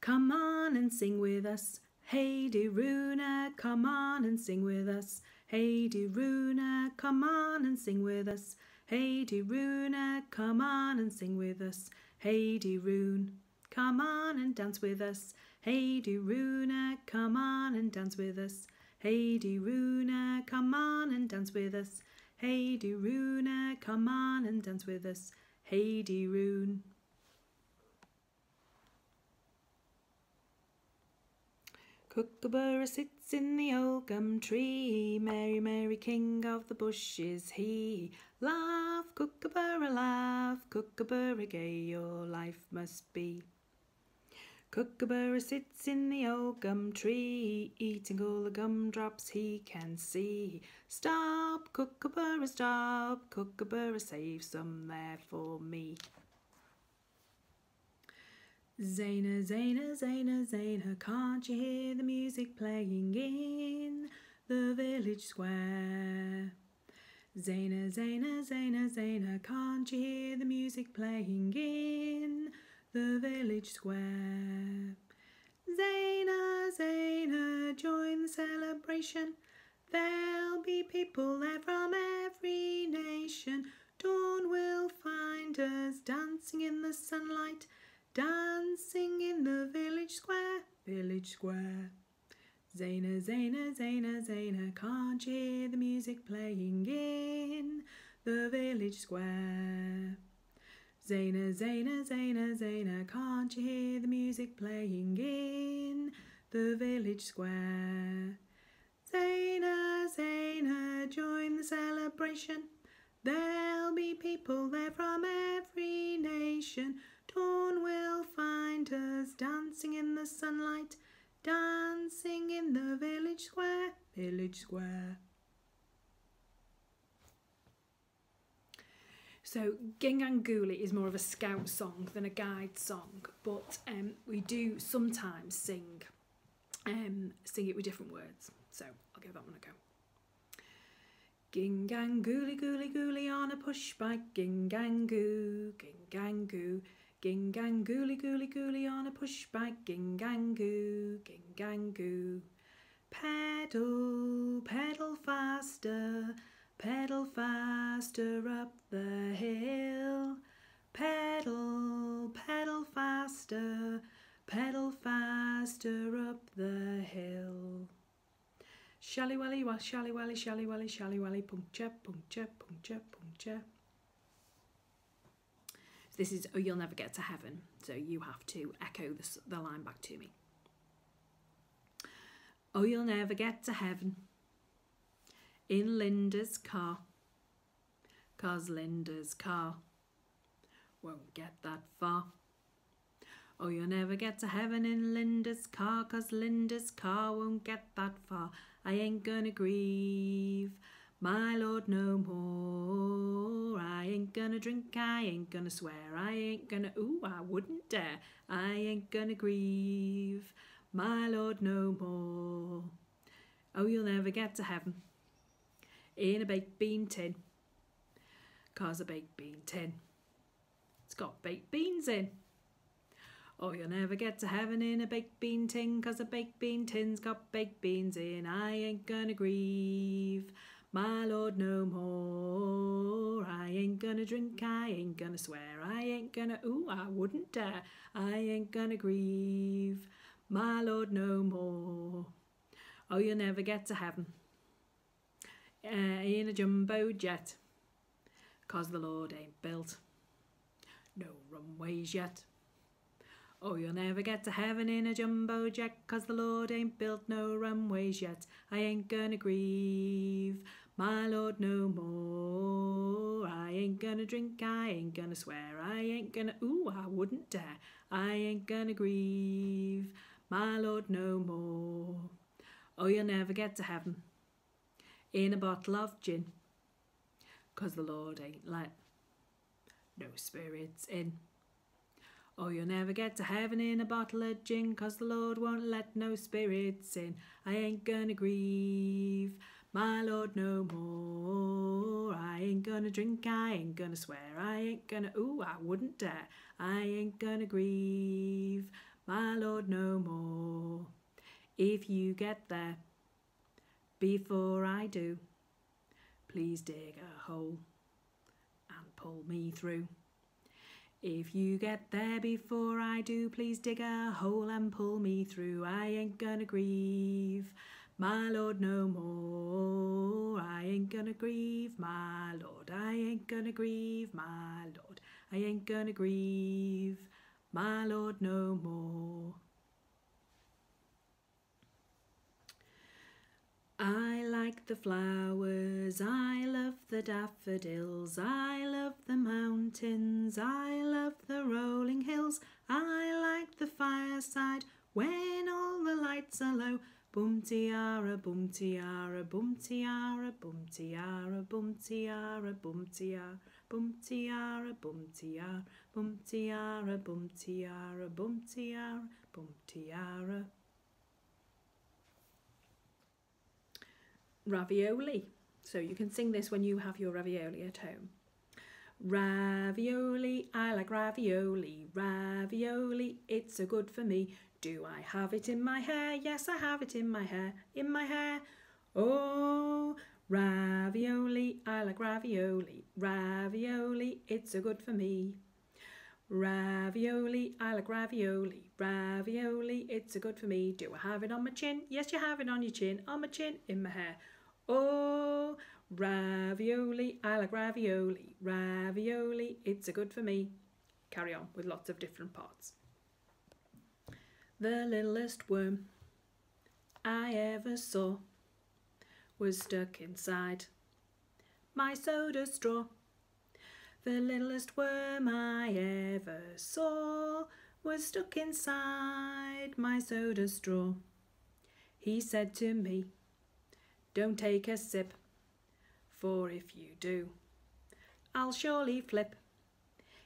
come on and sing with us. Hey do Runa, come on and sing with us. Hey do Runa, come on and sing with us. Hey do Runa, come on and sing with us. Hey Rune, come on and dance with us. Hey do Runa, come on and dance with us. Hey do Runa, come on and dance with us. Hey do Runa, come on and dance with us. Hey do Rune. Kookaburra sits in the old gum tree, Merry, merry king of the bushes he. Laugh, kookaburra, laugh, kookaburra gay your life must be. Kookaburra sits in the old gum tree, eating all the gumdrops he can see. Stop, kookaburra, stop, kookaburra, save some there for me. Tzena, Tzena, Tzena, Tzena, can't you hear the music playing in the village square? Tzena, Tzena, Tzena, Tzena, can't you hear the music playing in the village square? Tzena, Tzena, join the celebration. There'll be people there from every nation. Dawn will find us dancing in the sunlight dancing in the village square, village square. Tzena, Tzena, Tzena, Tzena, can't hear the music playing in the village square? Tzena, Tzena, Tzena, Tzena, can't you hear the music playing in the village square? Tzena, Tzena, join the celebration. There'll be people there from every nation Dawn will find us dancing in the sunlight, dancing in the village square, village square. So Ging gang goolie is more of a scout song than a guide song, but um, we do sometimes sing um, sing it with different words. So I'll give that one a go. Ging gang goolie, gooly, gooly on a push bike, gingangoo, gingangoo. Ging gang gooly gooly gooly on a push bike, ging gang goo, ging gang goo. Pedal, pedal faster, pedal faster up the hill. Pedal, pedal faster, pedal faster up the hill. Shally wally wa shally wally shally wally shally wally puncture puncture puncture puncture. This is Oh You'll Never Get to Heaven, so you have to echo the, the line back to me. Oh, you'll never get to heaven in Linda's car, cause Linda's car won't get that far. Oh, you'll never get to heaven in Linda's car, cause Linda's car won't get that far. I ain't gonna grieve my Lord no more. I ain't gonna drink, I ain't gonna swear, I ain't gonna, ooh, I wouldn't dare, I ain't gonna grieve, my Lord no more. Oh, you'll never get to heaven in a baked bean tin, cause a baked bean tin, it's got baked beans in. Oh, you'll never get to heaven in a baked bean tin, cause a baked bean tin's got baked beans in. I ain't gonna grieve my lord no more. I ain't gonna drink, I ain't gonna swear, I ain't gonna, ooh, I wouldn't dare, I ain't gonna grieve, my lord no more. Oh, you'll never get to heaven uh, in a jumbo jet, cause the Lord ain't built no runways yet. Oh, you'll never get to heaven in a jumbo jet, cause the Lord ain't built no runways yet. I ain't gonna grieve, my Lord, no more. I ain't gonna drink, I ain't gonna swear, I ain't gonna, ooh, I wouldn't dare. I ain't gonna grieve, my Lord, no more. Oh, you'll never get to heaven in a bottle of gin, cause the Lord ain't let no spirits in. Oh, you'll never get to heaven in a bottle of gin, cause the Lord won't let no spirits in. I ain't gonna grieve, my Lord, no more. I ain't gonna drink, I ain't gonna swear, I ain't gonna, ooh, I wouldn't dare. I ain't gonna grieve, my lord, no more. If you get there before I do, please dig a hole and pull me through. If you get there before I do, please dig a hole and pull me through. I ain't gonna grieve, my lord, no more. I ain't gonna grieve, my lord. I ain't gonna grieve, my lord. I ain't gonna grieve, my lord, no more. I like the flowers, I love the daffodils, I love the mountains, I love the rolling hills, I like the fireside when all the lights are low. Bum tiara, bum tiara, bum tiara, bum tiara, bum tiara, bum tiara, bum tiara, bum tiara, bum tiara, bum tiara, bum tiara, bum tiara. ravioli. So you can sing this when you have your ravioli at home. Ravioli, I like ravioli, ravioli, it's so good for me. Do I have it in my hair? Yes, I have it in my hair, in my hair. Oh, ravioli, I like ravioli, ravioli, it's so good for me. Ravioli, I like ravioli, ravioli, it's so good for me. Do I have it on my chin? Yes, you have it on your chin, on my chin, in my hair. Oh, ravioli, I like ravioli, ravioli, it's a good for me. Carry on with lots of different parts. The littlest worm I ever saw was stuck inside my soda straw. The littlest worm I ever saw was stuck inside my soda straw. He said to me, don't take a sip, for if you do, I'll surely flip.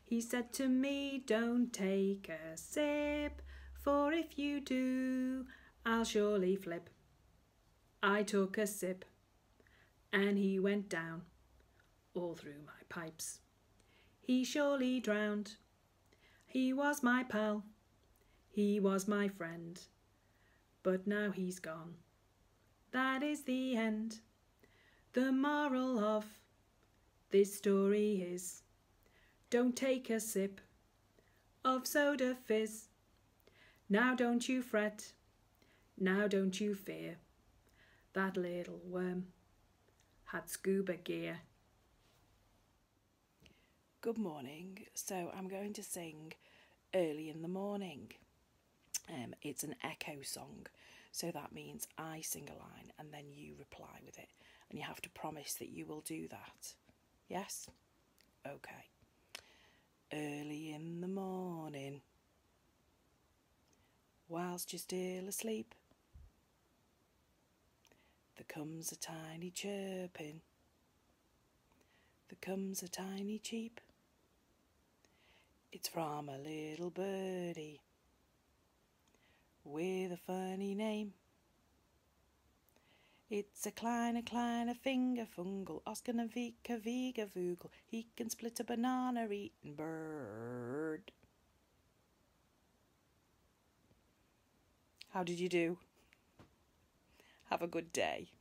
He said to me, Don't take a sip, for if you do, I'll surely flip. I took a sip, and he went down all through my pipes. He surely drowned. He was my pal, he was my friend, but now he's gone that is the end. The moral of this story is don't take a sip of soda fizz. Now don't you fret, now don't you fear. That little worm had scuba gear. Good morning. So I'm going to sing early in the morning. Um, it's an echo song. So that means I sing a line and then you reply with it. And you have to promise that you will do that. Yes? Okay. Early in the morning, whilst you're still asleep, there comes a tiny chirping, there comes a tiny cheep. It's from a little birdie with a funny name. It's a kleiner, kleiner finger fungal, Oscar and Vika, Viga Vogel. He can split a banana eating bird. How did you do? Have a good day.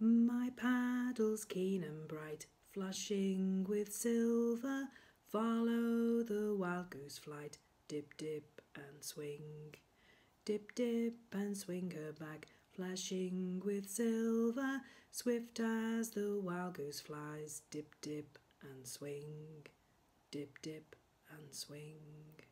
My paddle's keen and bright, flashing with silver, follow the wild goose flight dip, dip, and swing. Dip, dip, and swing her back, flashing with silver, swift as the wild goose flies. Dip, dip, and swing. Dip, dip, and swing.